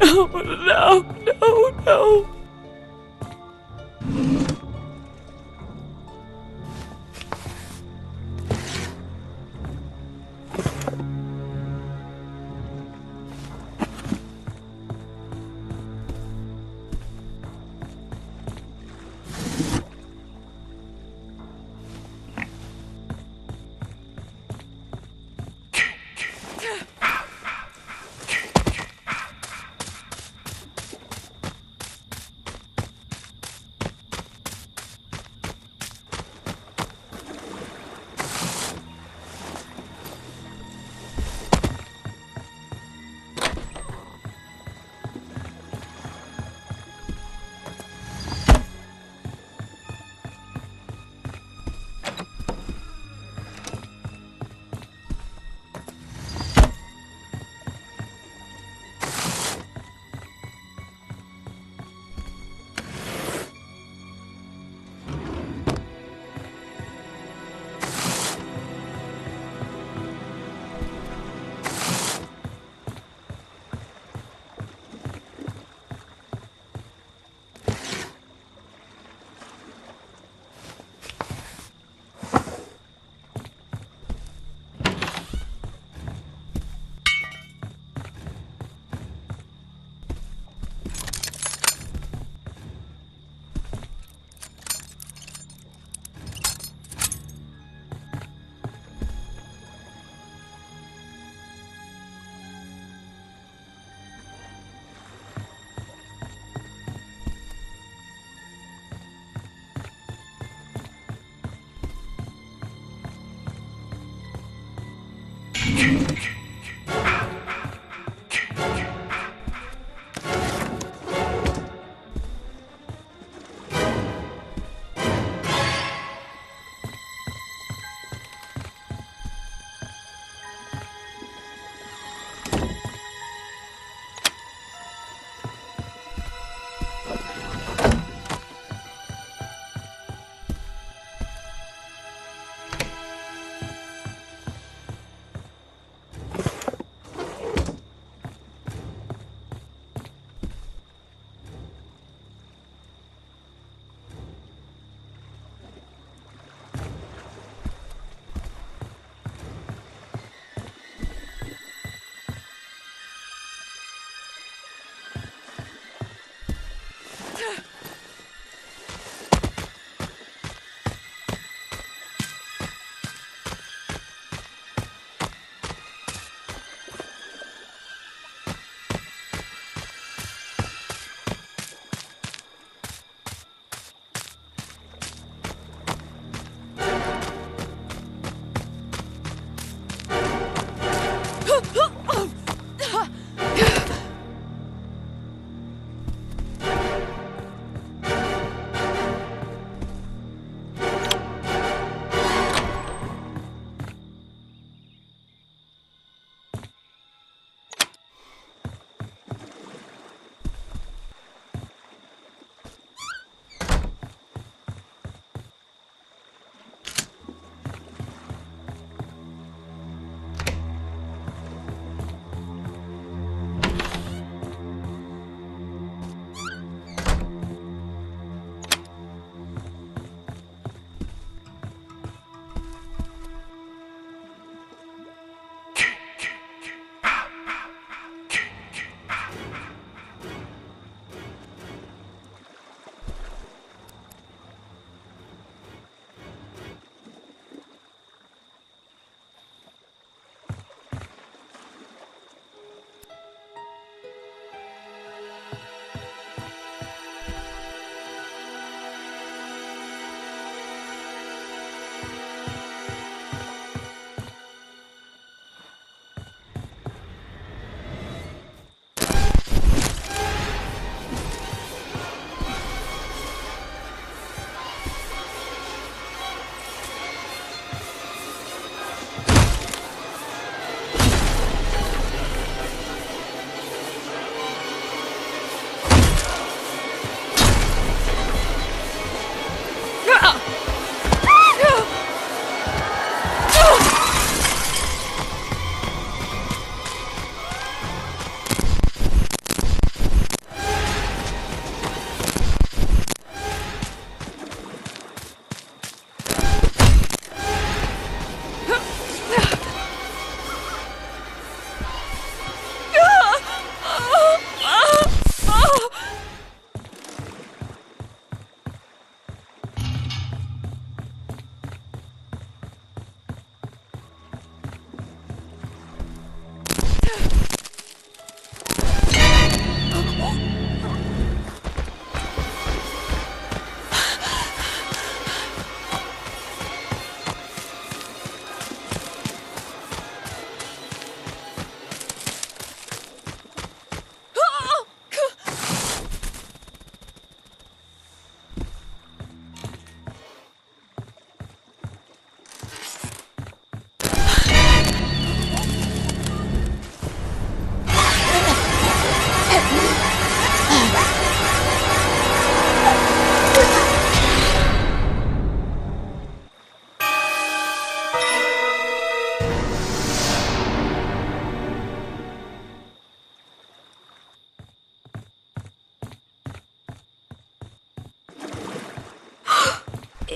no, no, no, no.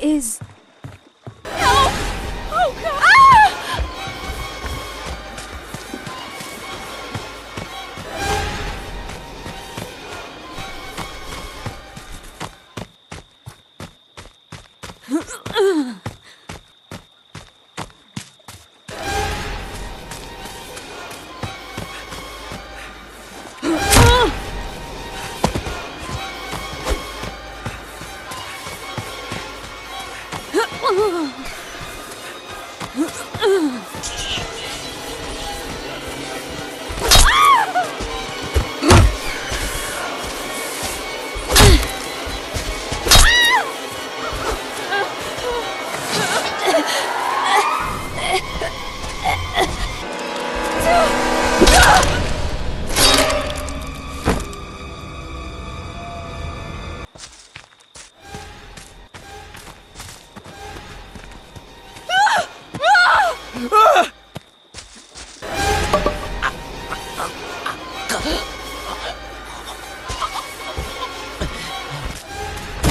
is. Help! Oh God! Ah! Whoa!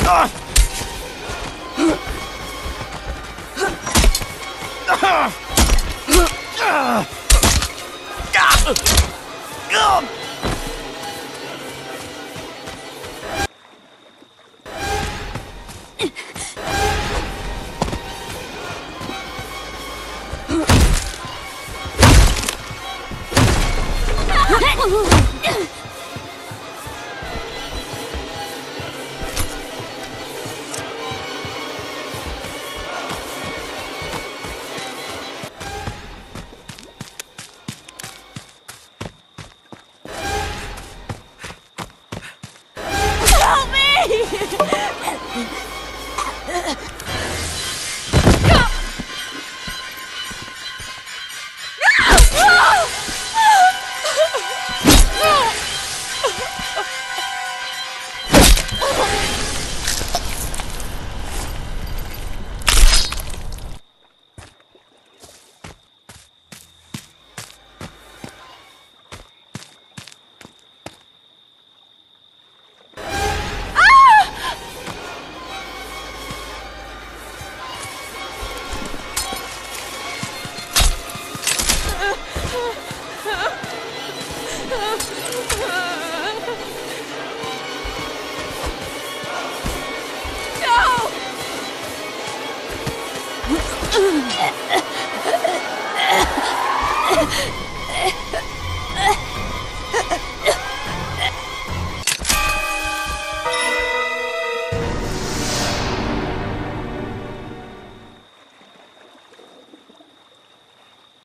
Ugh! Uh, uh.